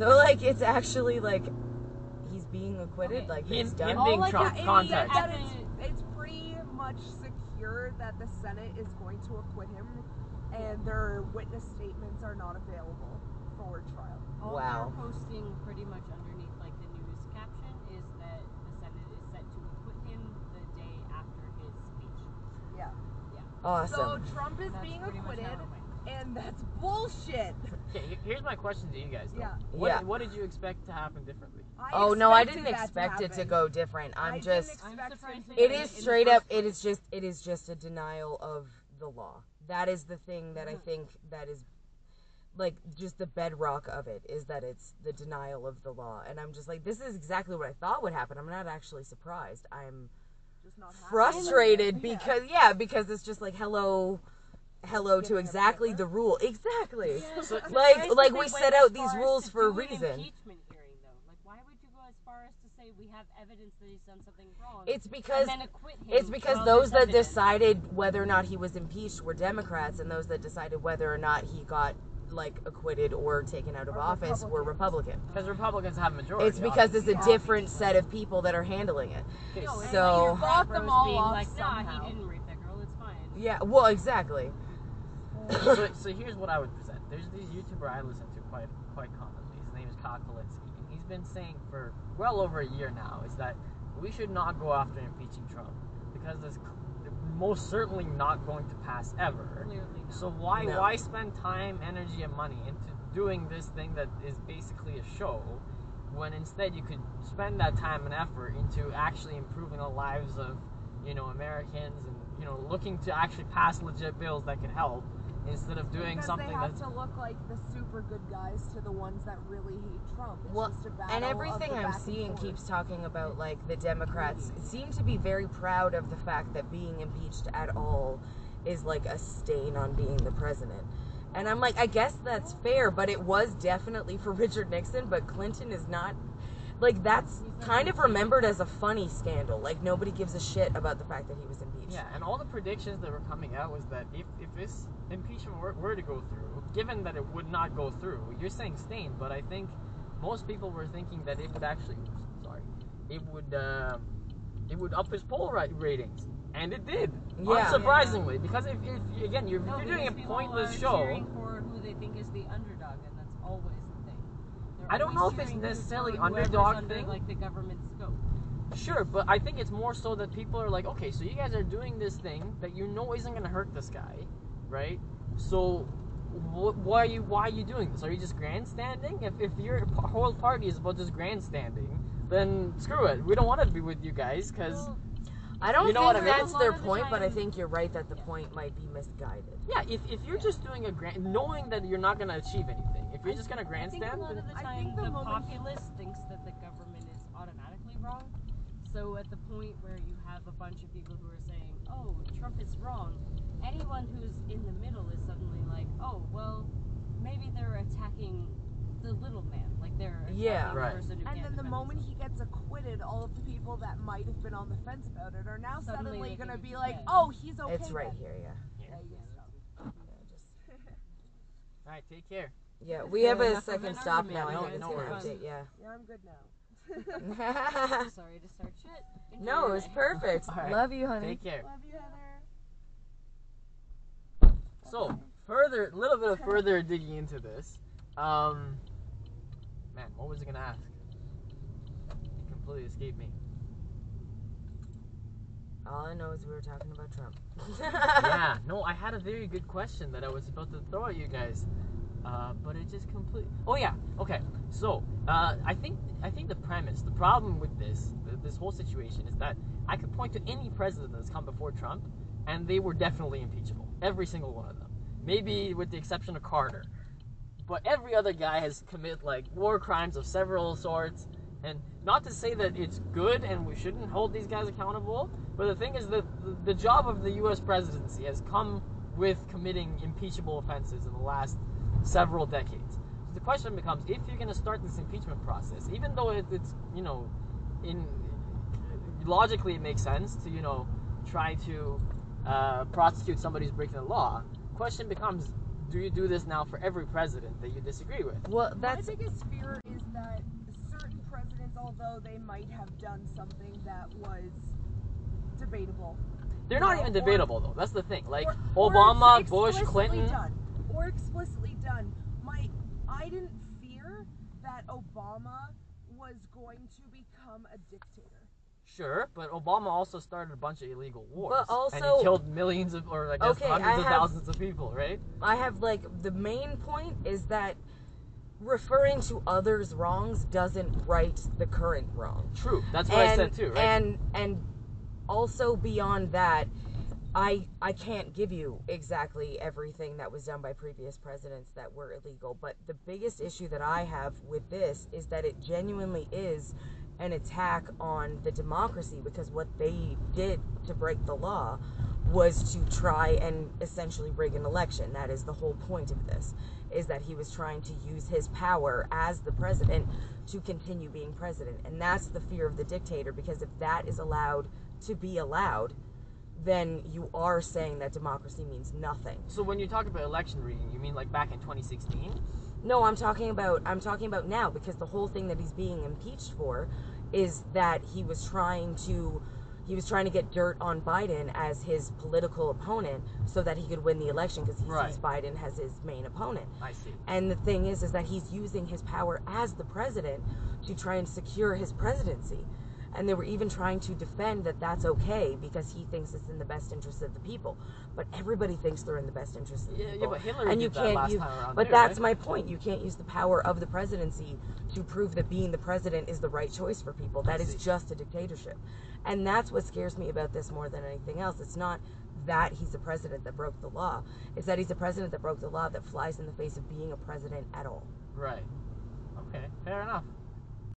So like it's actually like he's being acquitted, Okay. like Him- he's done. him All being oh, like Trump that- context. that it's, it's pretty much secure that the Senate is going to acquit him, and their witness statements are not available for trial. All Wow. they're posting pretty much underneath like the news caption is that the Senate is set to acquit him the day after his speech. Yeah. awesome. So Trump is That's being acquitted, how it went. And that's bullshit. Okay, here's my question to you guys. Though. Yeah. What, Yeah. what did you expect to happen differently? I oh no, I didn't that expect it to go different. I I'm didn't just expect I'm surprised it did is in the straight up it place. is just it is just a denial of the law. That is the thing that I think that is like just the bedrock of it is that it's the denial of the law. And I'm just like this is exactly what I thought would happen. I'm not actually surprised. I'm Just not frustrated Yeah. because yeah, because it's just like hello hello to exactly the rule. Exactly. Yeah, So- Like- surprised like we set out these rules for a reason. impeachment hearing, though. Like, why would you go as far as to say we have evidence that he's done something wrong? It's because and then acquit him It's because those that evidence? decided whether or not he was impeached were Democrats, and those that decided whether or not he got like acquitted or taken out of Are office were Republican. Because Republicans have majority. It's because it's a obviously. different set of people that are handling it. No, it's So- like you bought them all off like, nah, somehow. he didn't rape that girl. It's fine. Yeah, well, exactly. So, so here's what I would present. There's this YouTuber I listen to quite quite commonly. His name is Kyle Kulinski, and he's been saying for well over a year now is that we should not go after impeaching Trump because it's most certainly not going to pass ever. So why No. why spend time, energy, and money into doing this thing that is basically a show, when instead you could spend that time and effort into actually improving the lives of you know Americans and you know looking to actually pass legit bills that could help instead of doing because something they have that's to look like the super good guys to the ones that really hate Trump. It's Well, just a battle and everything I'm seeing keeps talking about like the Democrats seem to be very proud of the fact that being impeached at all is like a stain on being the president. And I'm like, I guess that's fair, but it was definitely for Richard Nixon, but Clinton is not like that's kind of remembered as a funny scandal. Like nobody gives a shit about the fact that he was impeached. Yeah, and all the predictions that were coming out was that if, if this impeachment were, were to go through, given that it would not go through, you're saying stain, but I think most people were thinking that it would actually, sorry, it would um, it would up his poll ra- ratings, and it did, Yeah. unsurprisingly, because if, if again you're, No, you're doing a pointless show. for who they think is the underdog, and that's always the thing. They're I don't know if it's necessarily underdog under, thing. like the government scope. Sure, but I think it's more so that people are like, okay, so you guys are doing this thing that you know isn't going to hurt this guy, right? So wh- why are you why are you doing this? Are you just grandstanding? If if your p- whole party is about just grandstanding, then screw it. We don't want to be with you guys because Well, I don't You know think what I mean? that's their of the point, but I think you're right that the point might be misguided. yeah, if, if you're just doing a grand, knowing that you're not going to achieve anything, if you're just going to I think a grandstand, lot of then the I time think the the, moment- populace thinks that the government is automatically wrong. So at the point where you have a bunch of people who are saying, "Oh, Trump is wrong," anyone who's in the middle is suddenly like, "Oh, well, maybe they're attacking the little man, like they're Yeah. the Right. person who And can't then the moment himself. he gets acquitted, all of the people that might have been on the fence about it are now Suddenly suddenly, going to be like, dead. "Oh, he's okay." it's right then." here, yeah. Yeah, Yeah, yeah all right, take care. Yeah, we have a second stop now. I No, think it's no update, yeah. Yeah, I'm good now. Sorry to start shit. Enjoy no, your it's day. perfect. All right. Love you, honey. Take care. Love you, Heather. So further, a little bit of further digging into this. Um, man, what was I gonna ask? It completely escaped me. All I know is we were talking about Trump. yeah, no, I had a very good question that I was about to throw at you guys, uh, but it just completely. Oh yeah, okay. So uh, I think I think the premise, the problem with this this whole situation is that I could point to any president that's come before Trump, and they were definitely impeachable. Every single one of them. Maybe with the exception of Carter, but every other guy has committed like war crimes of several sorts. And not to say that it's good and we shouldn't hold these guys accountable, but the thing is that the, job of the U.S. presidency has come with committing impeachable offenses in the last several decades. So the question becomes, if you're going to start this impeachment process, even though it, it's you know, in logically it makes sense to you know try to uh, prosecute somebody who's breaking the law. Question becomes, do you do this now for every president that you disagree with? Well, that's My biggest fear is that certain presidents, although they might have done something that was debatable, They're not know, even or- debatable though. That's the thing. Like or- or Obama, it's Bush, Clinton. done, or explicitly done. My, I didn't fear that Obama was going to become a dictator. Sure, but Obama also started a bunch of illegal wars. and also- he killed millions of, or I guess Okay, hundreds I of have- thousands of people, right? I have like the main point is that referring to others' wrongs doesn't right the current wrong. True. That's what I said too, right? And and also beyond that, I I can't give you exactly everything that was done by previous presidents that were illegal, but the biggest issue that I have with this is that it genuinely is an attack on the democracy because what they did to break the law was to try and essentially rig an election. That is the whole point of this is that he was trying to use his power as the president to continue being president. And that's the fear of the dictator because if that is allowed to be allowed, then you are saying that democracy means nothing. so when you talk about election rigging, you mean like back in 2016? No, I'm talking about I'm talking about now because the whole thing that he's being impeached for is that he was trying to he was trying to get dirt on Biden as his political opponent so that he could win the election because he Right. sees Biden as his main opponent. I see. And the thing is, is that he's using his power as the president to try and secure his presidency. And they were even trying to defend that that's okay because he thinks it's in the best interest of the people. But everybody thinks they're in the best interest of the Yeah, yeah, people. but Hillary and you can't last use, But too, that's right? my point. You can't use the power of the presidency to prove that being the president is the right choice for people. That is just a dictatorship. And that's what scares me about this more than anything else. It's not that he's a president that broke the law. It's that he's a president that broke the law that flies in the face of being a president at all. Right. Okay. Fair enough.